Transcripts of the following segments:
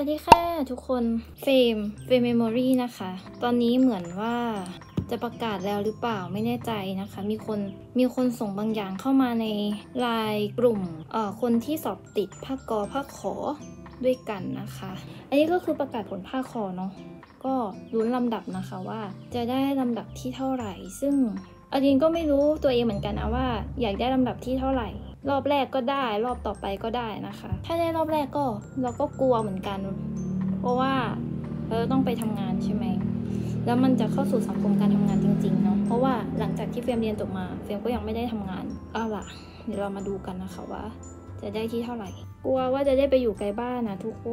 สวัสดีค่ะทุกคนเฟรม Frame Memory นะคะ ตอนนี้เหมือนว่าจะประกาศแล้วหรือเปล่าไม่แน่ใจนะคะ มีคนมีคนส่งบางอย่างเข้ามาในไลน์กลุ่มเอ่อคนที่สอบติดภาคกอภาคขอด้วยกันนะคะ อันนี้ก็คือประกาศผลภาค คเนาะก็ลุ้นลำดับนะคะว่าจะได้ลำดับที่เท่าไหร่ ซึ่งอาจริงก็ไม่รู้ตัวเองเหมือนกันนะว่า อยากได้ลำดับที่เท่าไหร่ รอบแรกก็ได้ รอบต่อไปก็ได้นะคะ ถ้าได้รอบแรกก็เราก็กลัวเหมือนกัน เพราะว่าเราต้องไปทำงานใช่ไหมแล้วมันจะเข้าสู่สังคมการทำงานจริงๆเนาะเพราะว่าหลังจากที่เฟรมเรียนจบมาเฟรมก็ยังไม่ได้ทำงานเอาล่ะ เดี๋ยวเรามาดูกันนะคะว่า จะได้ที่เท่าไหร่ กลัวว่าจะได้ไปอยู่ไกลบ้านนะทุกค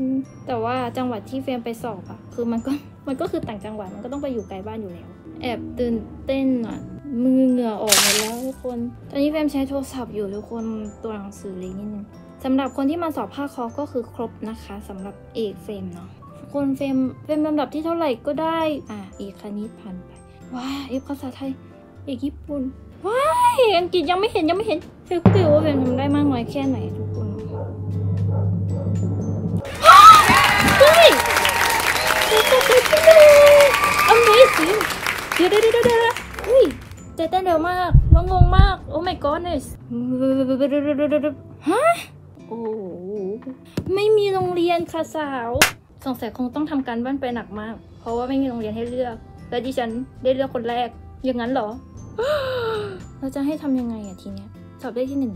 น แต่ว่าจังหวัดที่เฟรมไปสอบอะคือมันก็มันก็คือต่างจังหวัดมันก็ต้องไปอยู่ไกลบ้านอยู่แล้ว แอบตื่นเต้นอะมือเหงื่อออกหมดแล้วทุกคน ตอนนี้เฟรมใช้โทรศัพท์อยู่ทุกคนตัวหนังสือเล็กนิดนึงสำหรับคนที่มาสอบภาค คก็คือครบนะคะสำหรับเอกเฟรมเนาะคนเฟรมเฟรมลำดับที่เท่าไหร่ก็ได้ อะเอกคณิตผ่านไปว้าเอกภาษาไทย เอกญี่ปุ่น ว้ายอังกฤษยังไม่เห็นยังไม่เห็นเฟรมก็ไม่รู้ว่าเฟรมทำได้มากน้อยแค่ไหนทุกคนเฮ้ยเมก็ไปที่เลย Amazing เดี๋ยวเดี๋ยวเดี๋ยวเดี๋ยวเฮ้ยใจเต้นเร็วมากแล้วงงมากโอ้ my goodness ฮะโอ้ไม่มีโรงเรียนค่ะสาวสงสัยคงต้องทำการบ้านไปหนักมาก เพราะว่าไม่มีโรงเรียนให้เลือก และดิฉันได้เลือกคนแรก อย่างนั้นเหรอ เราจะให้ทำยังไงอะทีเนี้ยสอบได้ที่หนึ่ง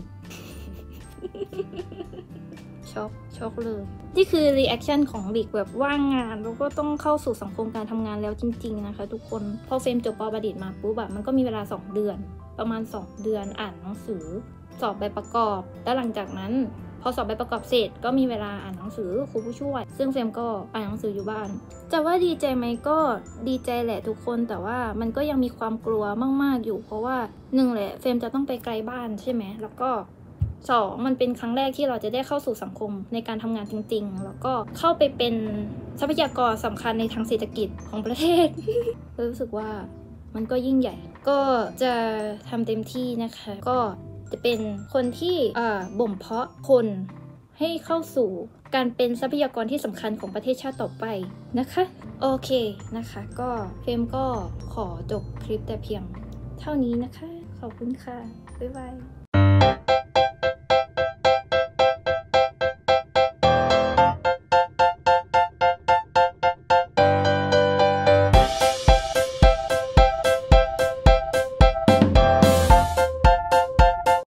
ช็อกช็อกเลย นี่คือ reaction ของเด็กแบบว่างงาน แล้วก็ต้องเข้าสู่สังคมการทำงานแล้วจริง ๆ นะคะ ทุกคนพอเฟรมจบปอประดิษฐ์มาปุ๊บอะมันก็มีเวลา 2 เดือน ประมาณ 2 เดือนอ่านหนังสือ สอบใบประกอบ แล้วหลังจากนั้น พอสอบใบประกอบเสร็จก็มีเวลาอ่านหนังสือครูผู้ช่วย ซึ่งเฟรมก็อ่านหนังสืออยู่บ้าน จะว่าดีใจไหมก็ดีใจแหละทุกคนแต่ว่ามันก็ยังมีความกลัวมาก ๆ อยู่ เพราะว่าหนึ่งแหละเฟรมจะต้องไปไกลบ้านใช่ไหมแล้วก็สองมันเป็นครั้งแรกที่เราจะได้เข้าสู่สังคมในการทำงานจริง ๆ แล้วก็เข้าไปเป็นทรัพยากรสำคัญในทางเศรษฐกิจของประเทศรู้สึกว่ามันก็ยิ่งใหญ่ ก็จะทำเต็มที่นะคะ ก็ จะเป็นคนที่อ่าบ่มเพาะคนให้เข้าสู่การเป็นทรัพยากรที่สำคัญของประเทศชาติต่อไปนะคะ โอเคนะคะ ก็เฟรมก็ขอจบคลิปแต่เพียงเท่านี้นะคะ ขอบคุณค่ะ บ๊ายบาย